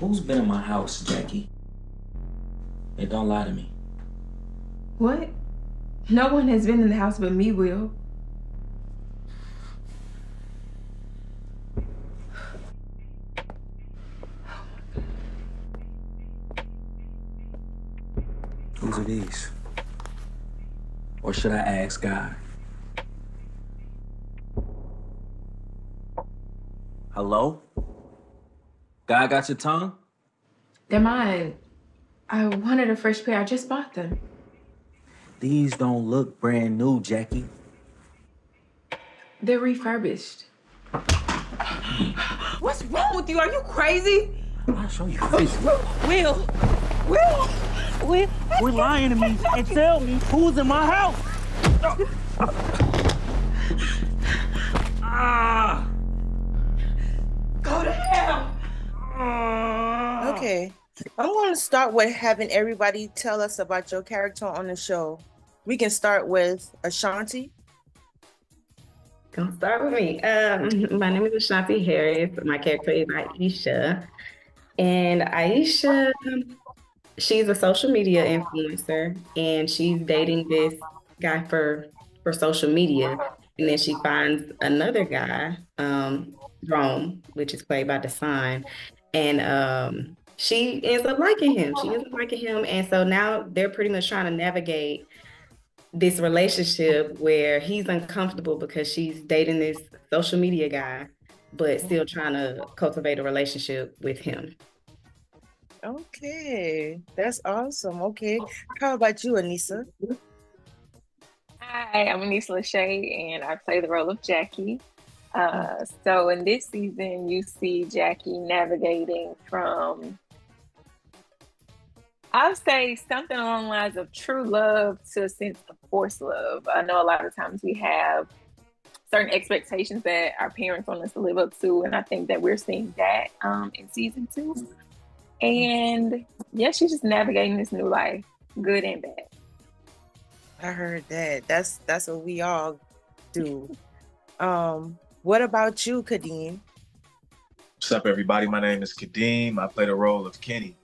Who's been in my house, Jackie? Hey, don't lie to me. What? No one has been in the house but me, Will. Whose are these? Or should I ask God? Hello? God got your tongue? They're mine. I wanted a fresh pair. I just bought them. These don't look brand new, Jackie. They're refurbished. What's wrong with you? Are you crazy? I'll show you face. Will. Will. Will. Quit lying to me and tell me who's in my house. Ah. Okay. I want to start with having everybody tell us about your character on the show. We can start with Ashanti. Gonna start with me. Um, my name is Ashanti Harris. My character is Iesha. And Iesha, she's a social media influencer and she's dating this guy for for social media. And then she finds another guy, um, Rome, which is played by DaSan. And um, she ends up liking him. She ends up liking him. And so now they're pretty much trying to navigate this relationship where he's uncomfortable because she's dating this social media guy, but still trying to cultivate a relationship with him. Okay, that's awesome. Okay, how about you, Anissa? Hi, I'm Anissa LaShay, and I play the role of Jackie. Uh, so in this season, you see Jackie navigating from, I would say something along the lines of true love to a sense of forced love. I know a lot of times we have certain expectations that our parents want us to live up to, and I think that we're seeing that um, in season two. And yeah, she's just navigating this new life, good and bad. I heard that. That's that's what we all do. Um, what about you, Kadeem? What's up, everybody? My name is Kadeem. I play the role of Kenny.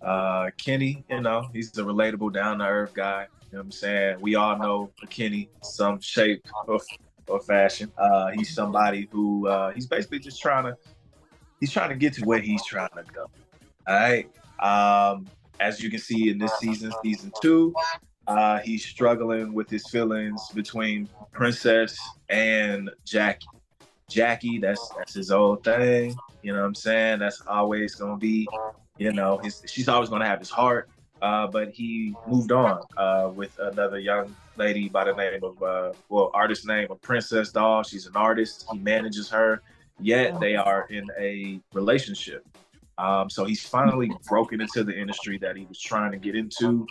Uh, Kenny, you know, he's the relatable, down to earth guy. You know what I'm saying? We all know Kenny, some shape or, or fashion. Uh, he's somebody who uh, he's basically just trying to he's trying to get to where he's trying to go. All right. Um, as you can see in this season, season two, uh, he's struggling with his feelings between Princess and Jackie. Jackie, that's that's his old thing. You know what I'm saying? That's always gonna be, you know, his she's always gonna have his heart. Uh, but he moved on uh, with another young lady by the name of uh, well, artist name of Princess Doll. She's an artist. He manages her. Yet they are in a relationship. Um, so he's finally broken into the industry that he was trying to get into.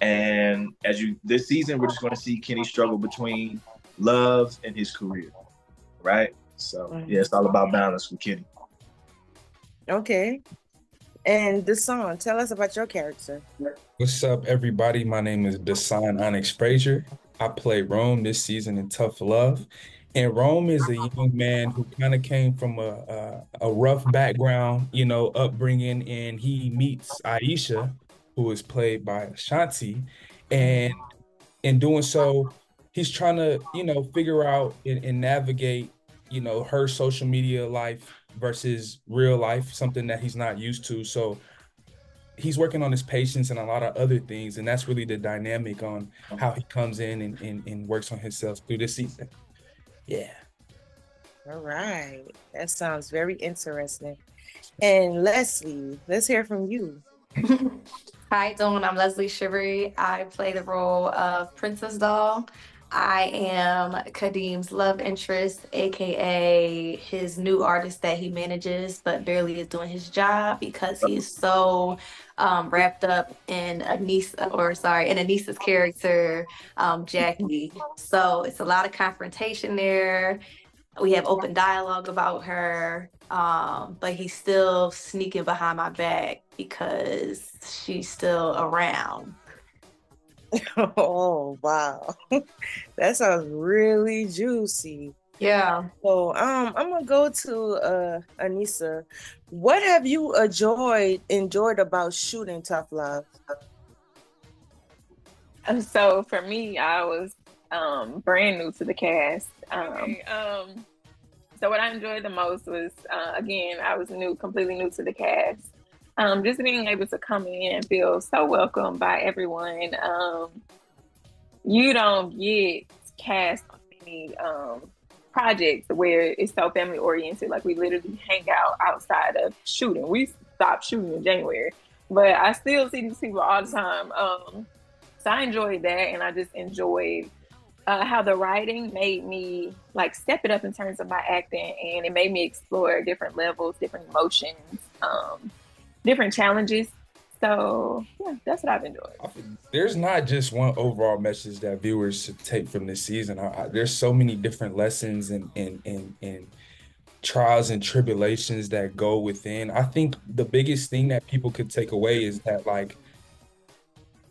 And as you this season, we're just going to see Kenny struggle between love and his career, right? So yeah, it's all about balance with Kitty. Okay. And DaSan, tell us about your character. What's up, everybody? My name is DaSan Onyx Frazier. I play Rome this season in Tough Love. And Rome is a young man who kind of came from a, a, a rough background, you know, upbringing, and he meets Iesha, who is played by Ashanti, and in doing so, he's trying to, you know, figure out and, and navigate, you know, her social media life versus real life, something that he's not used to. So he's working on his patience and a lot of other things, and that's really the dynamic on how he comes in and, and, and works on himself through this season. Yeah. All right. That sounds very interesting. And Leslie, let's hear from you. Hi, doing? I'm Leslie Sheri. I play the role of Princess Doll. I am Kadeem's love interest, aka his new artist that he manages, but barely is doing his job because he's so um, wrapped up in Anissa, or sorry, in Anissa's character, um, Jackie. So it's a lot of confrontation there. We have open dialogue about her, um, but he's still sneaking behind my back because she's still around. Oh wow, that sounds really juicy. Yeah. So um, I'm gonna go to uh Anissa. What have you enjoyed enjoyed about shooting Tough Love? So for me, I was um, brand new to the cast. Um, um, so what I enjoyed the most was, uh, again, I was new, completely new to the cast. Um, just being able to come in and feel so welcome by everyone. Um, you don't get cast on any um, projects where it's so family oriented. Like we literally hang out outside of shooting. We stopped shooting in January, but I still see these people all the time. Um, so I enjoyed that, and I just enjoyed uh, how the writing made me like step it up in terms of my acting, and it made me explore different levels, different emotions, um, different challenges. So yeah, that's what I've enjoyed. There's not just one overall message that viewers should take from this season. I, I, there's so many different lessons and and and and trials and tribulations that go within. I think the biggest thing that people could take away is that like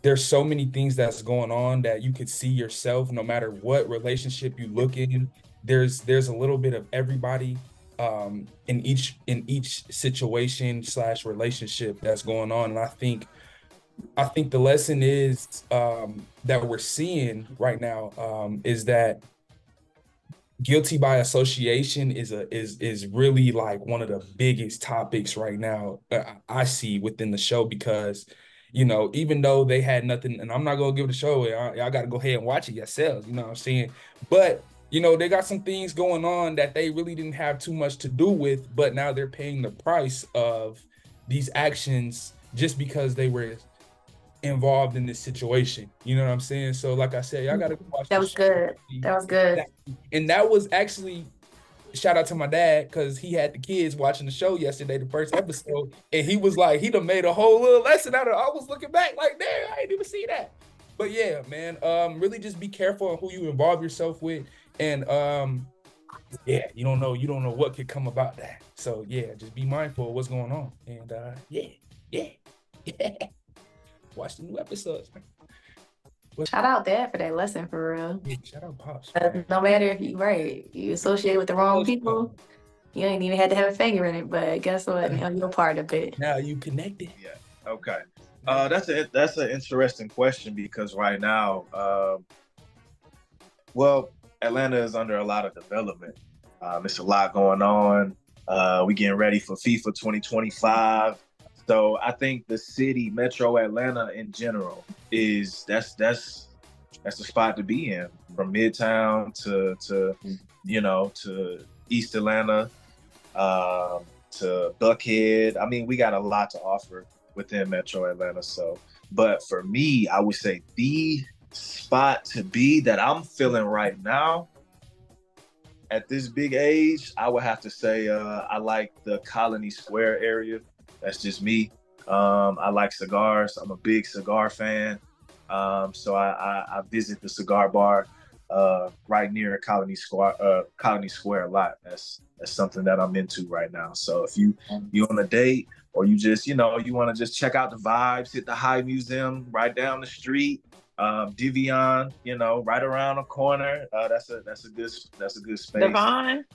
there's so many things that's going on that you could see yourself no matter what relationship you look in. There's there's a little bit of everybody um, in each in each situation slash relationship that's going on, and I think I think the lesson is um, that we're seeing right now um, is that guilty by association is a is is really like one of the biggest topics right now uh, I see within the show because you know even though they had nothing and I'm not gonna give the show y'all, y'all got to go ahead and watch it yourselves you know what I'm saying? But you know they got some things going on that they really didn't have too much to do with but now they're paying the price of these actions just because they were involved in this situation. You know what I'm saying? So, like I said, y'all gotta watch. That was good. That was good. And that was actually shout out to my dad because he had the kids watching the show yesterday, the first episode, and he was like, he done made a whole little lesson out of. it. I was looking back like, damn, I didn't even see that. But yeah, man, um, really just be careful on who you involve yourself with, and um, yeah, you don't know, you don't know what could come about that. So yeah, just be mindful of what's going on, and uh, yeah, yeah, yeah. Watch the new episodes. man. What's- Shout out dad for that lesson for real. Yeah, shout out pops. Uh, no matter if you right, you associate with the wrong people, you ain't even had to have a finger in it. But guess what? Now you're a part of it. Now you connected. Yeah. Okay. Uh, that's a that's an interesting question because right now, um, well, Atlanta is under a lot of development. Um, it's a lot going on. Uh, we getting ready for FIFA 2025. So I think the city, Metro Atlanta in general, is that's that's that's the spot to be in. From Midtown to to you know to East Atlanta, um, to Buckhead. I mean, we got a lot to offer within Metro Atlanta. So, but for me, I would say the spot to be that I'm feeling right now at this big age, I would have to say uh, I like the Colony Square area. That's just me. Um, I like cigars. I'm a big cigar fan. Um, so I, I, I visit the cigar bar uh, right near Colony Square, uh, Colony Square a lot. That's that's something that I'm into right now. So if you you on a date or you just you know you want to just check out the vibes, hit the High Museum right down the street, um, Divion, you know, right around the corner. Uh, that's a that's a good that's a good space. Devon,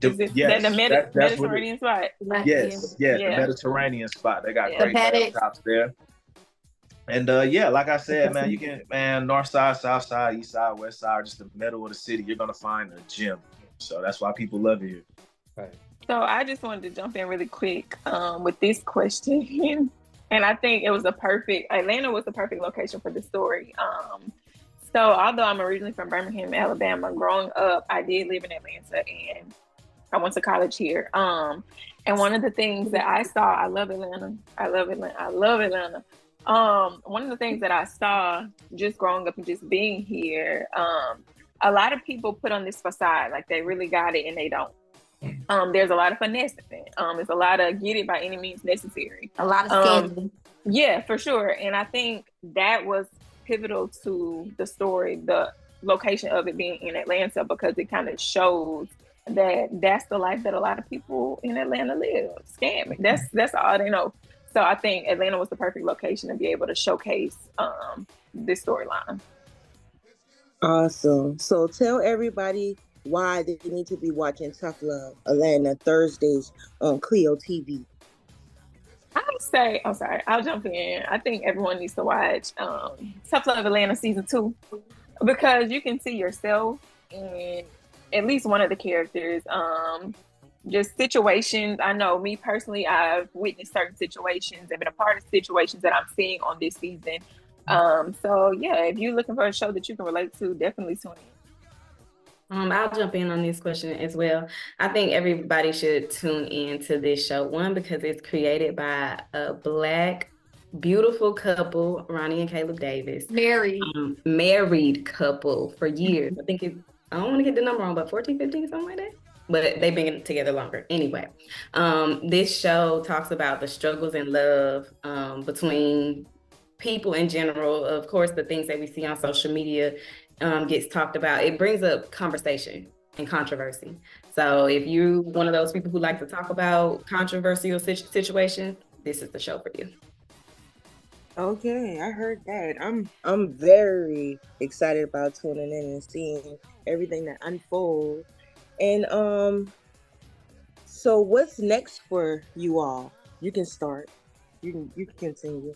De- is it yes, that the Medi- that- that's what it- Mediterranean spot? Yes, yeah, Yeah. the Mediterranean spot. They got Yeah. great The paddock. shops there. And uh, yeah, like I said, man, you can man, north side, south side, east side, west side, just the middle of the city. You're gonna find a gym. So that's why people love it here. So I just wanted to jump in really quick um, with this question, and I think it was a perfect. Atlanta was the perfect location for the story. Um, so although I'm originally from Birmingham, Alabama, growing up, I did live in Atlanta, and I went to college here. Um, and one of the things that I saw, I love Atlanta. I love Atlanta. I love Atlanta. Um, one of the things that I saw just growing up and just being here, um, a lot of people put on this facade like they really got it and they don't. Um, there's a lot of finesse in it. Um, it's a lot of get it by any means necessary. A lot of Um. Yeah, for sure. And I think that was pivotal to the story, the location of it being in Atlanta, because it kind of shows that that's the life that a lot of people in Atlanta live. Scamming. That's that's all they know. So I think Atlanta was the perfect location to be able to showcase um, this storyline. Awesome. So tell everybody why they need to be watching Tough Love Atlanta Thursdays on CLEO TV. I would say, I'm sorry, I'll jump in. I think everyone needs to watch um, Tough Love Atlanta season two because you can see yourself in at least one of the characters. Um, just situations. I know me personally, I've witnessed certain situations and been a part of situations that I'm seeing on this season. Um, so yeah, if you're looking for a show that you can relate to, definitely tune in. Um, I'll jump in on this question as well. I think everybody should tune in to this show. One, because it's created by a black, beautiful couple, Roni and Caleb Davis. Married. Um, married couple for years. I think it's, I don't want to get the number wrong, but 14, 15, something like that. But they've been together longer. Anyway, um, this show talks about the struggles in love um, between people in general. Of course, the things that we see on social media um, gets talked about, it brings up conversation and controversy. So if you're one of those people who like to talk about controversial situations, this is the show for you. Okay, I heard that. I'm I'm very excited about tuning in and seeing everything that unfolds. And um so what's next for you all? You can start. You can you can continue.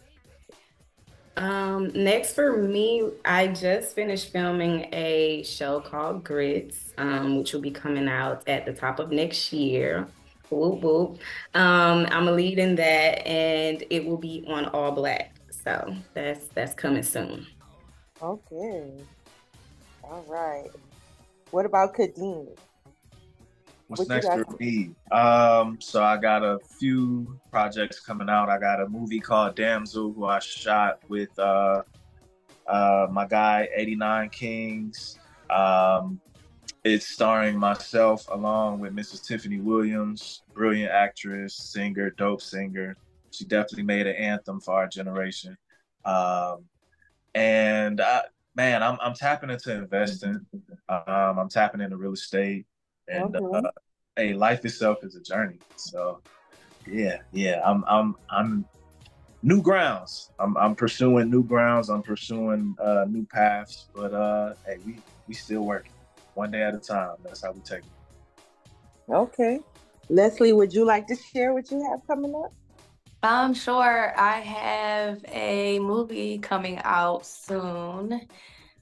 Um, next for me, I just finished filming a show called Grits, um, which will be coming out at the top of next year. Whoop whoop. Um, I'm a lead in that, and it will be on ALLBLK. So that's that's coming soon. Okay. All right. What about Kadeem? What's what next for me? Um, so I got a few projects coming out. I got a movie called Damsel, who I shot with uh, uh, my guy 89 Kings. Um, it's starring myself along with Mrs. Tiffany Williams, brilliant actress, singer, dope singer. She definitely made an anthem for our generation. Um, and I, man, I'm, I'm tapping into investing. Um, I'm tapping into real estate. And okay. uh, hey, life itself is a journey. So yeah, yeah, I'm I'm I'm new grounds. I'm I'm pursuing new grounds. I'm pursuing uh, new paths. But uh, hey, we we still working one day at a time. That's how we take it. Okay, Leslie, would you like to share what you have coming up? Um, sure. I have a movie coming out soon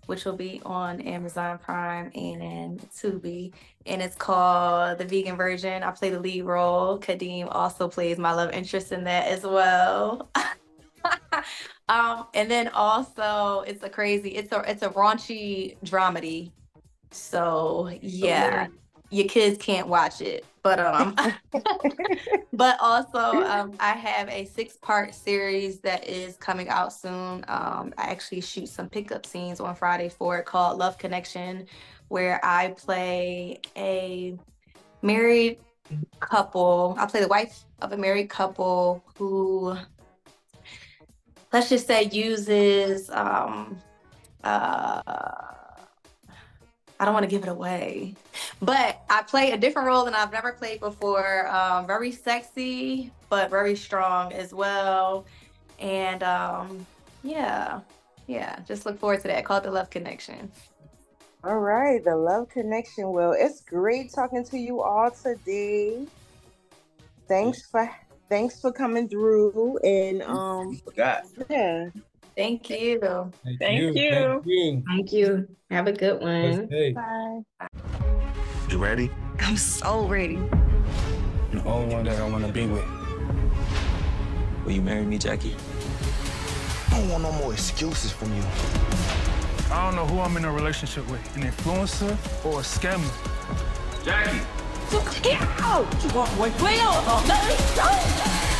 which will be on Amazon Prime and Tubi. And it's called The Vegan Version. I play the lead role. Kadeem also plays my love interest in that as well. um, and then also it's a crazy, it's a it's a raunchy dramedy. So yeah, your kids can't watch it. But um, but also um, I have a six-part series that is coming out soon. Um, I actually shoot some pickup scenes on Friday for it called Love Connection, where I play a married couple. I play the wife of a married couple who, let's just say, uses um, uh I don't want to give it away. But I play a different role than I've never played before. Um, very sexy, but very strong as well. And um, yeah, yeah, just look forward to that. Called The Love Connection. All right, The Love Connection. Well, it's great talking to you all today. Thanks for thanks for coming through and um forgot. Yeah. Thank you. Thank, Thank you. you. Thank you. Thank you. Have a good one. Bye. You ready? I'm so ready. The only one that I want to be with. Will you marry me, Jackie? I don't want no more excuses from you. I don't know who I'm in a relationship with, an influencer or a scammer. Jackie! Get out! You walk away. Will, let me go!